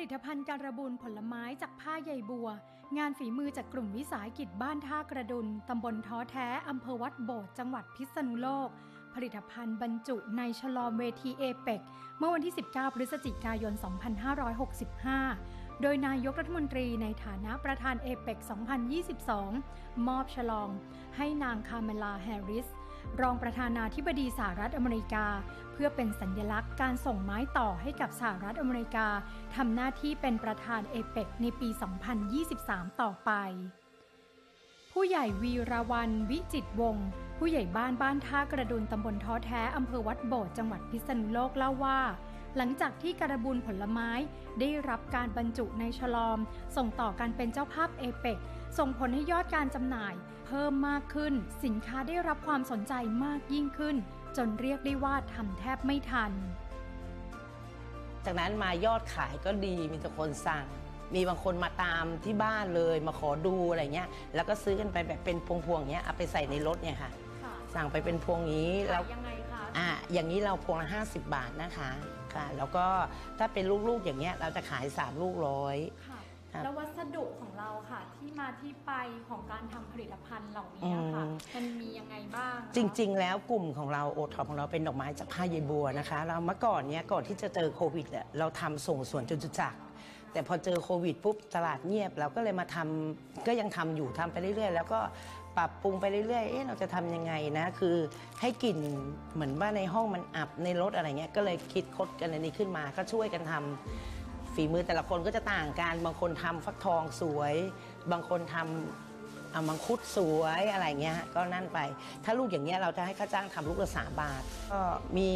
ลิตภัณฑ์การระบูนผลไม้จากผ้าใยบัว งานฝีมือจากกลุ่มวิสาหกิจบ้านท่ากระดุนตำบลท้อแท้อำเภอวัดโบสถ์จังหวัดพิษณุโลก ผลิตภัณฑ์บรรจุในชะลอมเวทีเอเปคเมื่อวันที่ 19 พฤศจิกายน 2565 โดยนายกรัฐมนตรีในฐานะประธานเอเปค2022 มอบชะลอมให้นางคาเมลาแฮร์ริส รองประธานาธิบดีสหรัฐอเมริกา เพื่อเป็นสัญญลักษณ์การส่งไม้ต่อให้กับสหรัฐอเมริกาทำหน้าที่เป็นประธานเอเปกในปี 2023 ต่อไป ผู้ใหญ่วีระวันวิจิตวงศ์ผู้ใหญ่บ้านบ้านท่ากระดุนตำบลท้อแท้อำเภอวัดโบดจังหวัดพิษณุโลกเล่าว่า หลังจากที่การบูนผลไม้ได้รับการบรรจุในฉลอม ส่งต่อกันเป็นเจ้าภาพเอเปกส่งผลให้ยอดการจำหน่าย เพิ่มมากขึ้น สินค้าได้รับความสนใจมากยิ่งขึ้น จนเรียกได้ว่าทำแทบไม่ทัน จากนั้นมายอดขายก็ดีมีแต่คนสั่งมีบางคนมาตามที่บ้านเลยมาขอดูอะไรเงี้ย แล้วก็ซื้อกันไปแบบเป็นพวงๆเงี้ยเอาไปใส่ในรถเนี่ยค่ะค่ะสั่งไปเป็นพวงนี้แล้วยังไงคะ อะอย่างนี้เราพวงละ50 บาทนะคะค่ะ แล้วก็ถ้าเป็นลูกๆอย่างเงี้ยเราจะขาย 3 ลูกร้อย ค่ะ ครับแล้ววัสดุของเราค่ะ ที่มาที่ไปของการทำผลิตภัณฑ์เหล่านี้ค่ะ อืม มันมียังไงบ้างจริง ๆ แล้วกลุ่มของเราโอท็อปของเราเป็นดอกไม้จากผ้าใยบัวนะคะ เราเมื่อก่อนเนี้ยก่อนที่จะเจอโควิดอะเราทำส่งสวนจตุจักรแต่พอเจอโควิดปุ๊บตลาดเงียบ เราก็เลยมาทำก็ยังทำอยู่ทำไปเรื่อย ๆ แล้วก็ ปรับปรุงไปเรื่อยๆ เอ๊ะเราจะทำยังไงนะ คือให้กลิ่นเหมือนว่าในห้องมันอับในรถอะไรเงี้ย ก็เลยคิดคดกันอันนี้ขึ้นมา ก็ช่วยกันทำฝีมือแต่ละคนก็จะต่างกัน บางคนทำฟักทองสวย บางคนทำเอามังคุดสวยอะไรเงี้ย ก็นั่นไป ถ้าลูกอย่างเงี้ยเราจะให้ค่าจ้างทำลูกละสามบาท ก็มี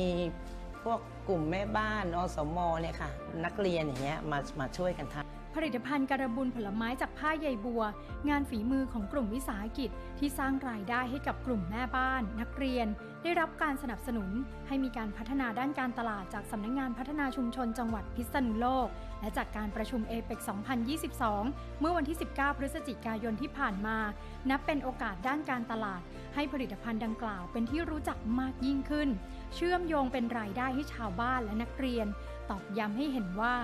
พวกกลุ่มแม่บ้านอสมเนี่ยค่ะ นักเรียนอย่างเงี้ยมามาช่วยกันทำ ผลิตภัณฑ์การบูนผลไม้จากผ้าใยบัว งานฝีมือของกลุ่มวิสาหกิจที่สร้างรายได้ให้กับกลุ่มแม่บ้าน นักเรียน ได้รับการสนับสนุน ให้มีการพัฒนาด้านการตลาดจากสำนักงงานพัฒนาชุมชนจังหวัดพิษณุโลก และจากการประชุมเอเปก2022 เมื่อวันที่ 19 พฤศจิกายนที่ผ่านมา นับเป็นโอกาสด้านการตลาด ให้ผลิตภัณฑ์ดังกล่าวเป็นที่รู้จักมากยิ่งขึ้น เชื่อมโยงเป็นรายได้ให้ชาวบ้านและนักเรียน ตอกย้ำให้เห็นว่า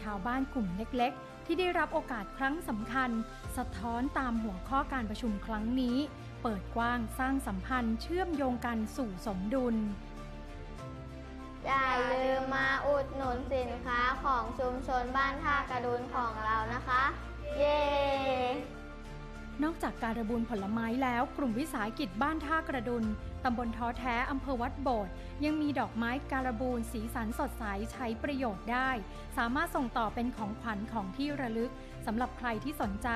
ชาวบ้านกลุ่มเล็กๆ ที่ได้รับโอกาสครั้งสำคัญ สะท้อนตามหัวข้อการประชุมครั้งนี้ เปิดกว้างสร้างสัมพันธ์เชื่อมโยงกันสู่สมดุล อย่าลืมมาอุดหนุนสินค้าของชุมชนบ้านท่ากระดุนของเรานะคะ เย้ นอกจากการระบูนผลไม้แล้วกลุ่มวิสาหกิจบ้านท่ากระดุนตำบลท้อแท้อำเภอวัดโบดยังมีดอกไม้การบูนสีสันสดใสใช้ประโยชน์ได้ สามารถส่งต่อเป็นของขวัญของที่ระลึกสำหรับใครที่สนใจ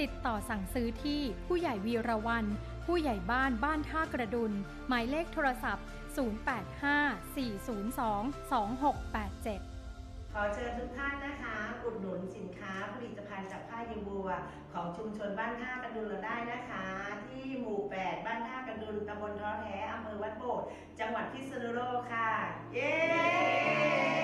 ติดต่อสั่งซื้อที่ผู้ใหญ่วีรวัน ผู้ใหญ่บ้านบ้านท่ากระดุนหมายเลขโทรศัพท์ 0854022687 ขอเชิญทุกท่านนะคะ อุดหนุนสินค้าผลิตภัณฑ์จากผ้ายีบัว ของชุมชนบ้านท่ากระดุนเราได้นะคะ ที่หมู่ 8 บ้านท่ากระดุนตำบลท้อแท้อำเภอวัดโบดจังหวัดพิษณุโลกค่ะ เย้